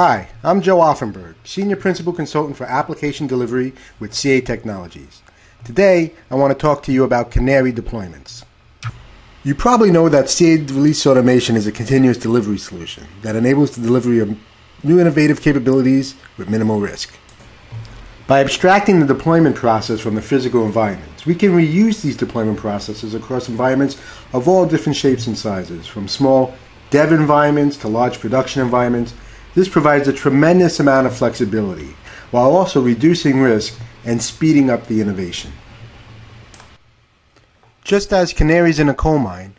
Hi, I'm Joe Offenberg, Senior Principal Consultant for Application Delivery with CA Technologies. Today, I want to talk to you about Canary deployments. You probably know that CA Release Automation is a continuous delivery solution that enables the delivery of new innovative capabilities with minimal risk. By abstracting the deployment process from the physical environments, we can reuse these deployment processes across environments of all different shapes and sizes, from small dev environments to large production environments. This provides a tremendous amount of flexibility while also reducing risk and speeding up the innovation. Just as canaries in a coal mine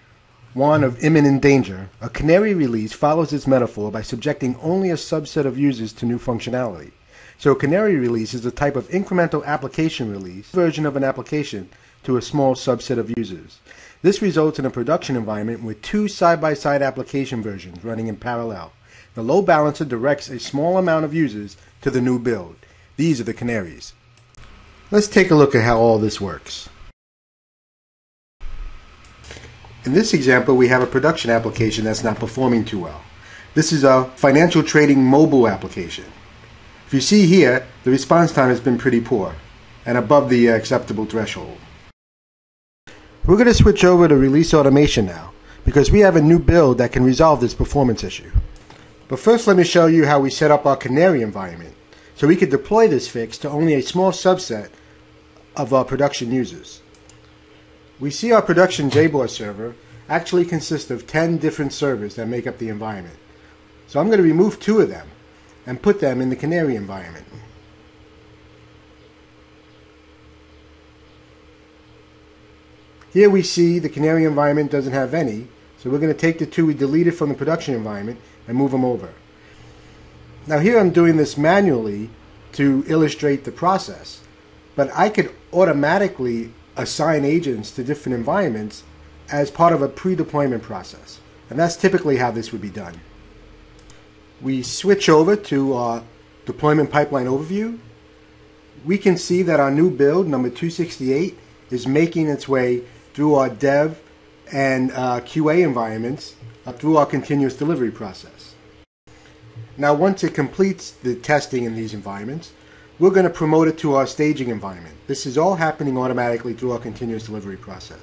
warn of imminent danger, a canary release follows its metaphor by subjecting only a subset of users to new functionality. So a canary release is a type of incremental application release version of an application to a small subset of users. This results in a production environment with two side-by-side application versions running in parallel. The load balancer directs a small amount of users to the new build. These are the canaries. Let's take a look at how all this works. In this example, we have a production application that's not performing too well. This is a financial trading mobile application. If you see here, the response time has been pretty poor and above the acceptable threshold. We're going to switch over to release automation now because we have a new build that can resolve this performance issue. But first let me show you how we set up our Canary environment so we could deploy this fix to only a small subset of our production users. We see our production JBoss server actually consists of 10 different servers that make up the environment. So I'm going to remove two of them and put them in the canary environment. Here we see the canary environment doesn't have any, so we're going to take the two we deleted from the production environment and move them over. Now here I'm doing this manually to illustrate the process, but I could automatically assign agents to different environments as part of a pre-deployment process. And that's typically how this would be done we switch over to our deployment pipeline overview, we can see that our new build, number 268, is making its way through our dev and uh, QA environments uh, through our continuous delivery process. Now once it completes the testing in these environments, we're going to promote it to our staging environment. This is all happening automatically through our continuous delivery process.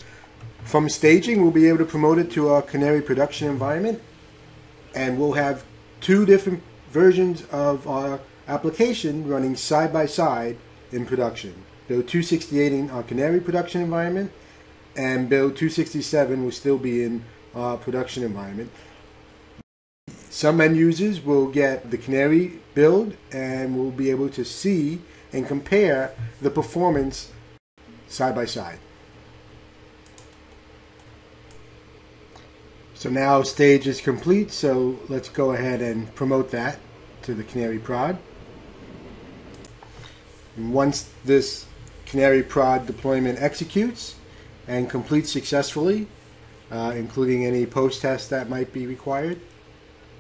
From staging, we'll be able to promote it to our Canary production environment, and we'll have two different versions of our application running side by side in production. Build 268 in our Canary production environment, and build 267 will still be in our production environment. Some end users will get the Canary build and will be able to see and compare the performance side by side. So now stage is complete, so let's go ahead and promote that to the Canary Prod. And once this Canary Prod deployment executes and completes successfully, uh, including any post-test that might be required,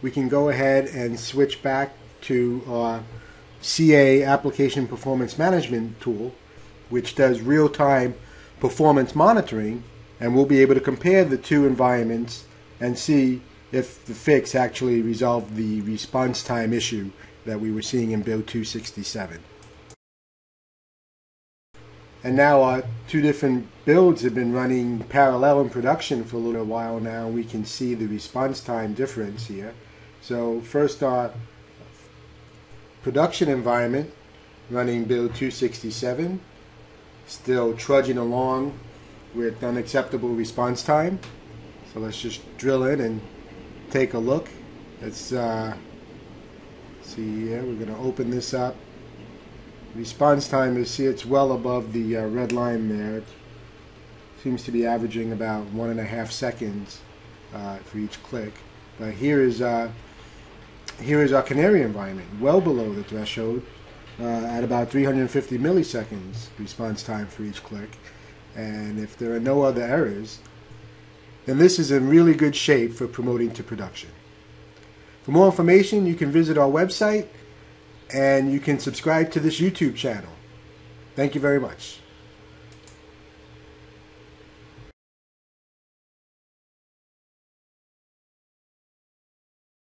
we can go ahead and switch back to our CA Application Performance Management tool, which does real-time performance monitoring, and we'll be able to compare the two environments and see if the fix actually resolved the response time issue that we were seeing in build 267. And now our two different builds have been running parallel in production for a little while now. We can see the response time difference here. So first our production environment running build 267, still trudging along with unacceptable response time. So let's just drill in and take a look. Let's uh, see here. We're going to open this up. Response time is see it's well above the uh, red line there. It seems to be averaging about one and a half seconds uh, for each click. But here is uh, here is our canary environment, well below the threshold, uh, at about 350 milliseconds response time for each click. And if there are no other errors, then this is in really good shape for promoting to production. For more information, you can visit our website and you can subscribe to this YouTube channel. Thank you very much.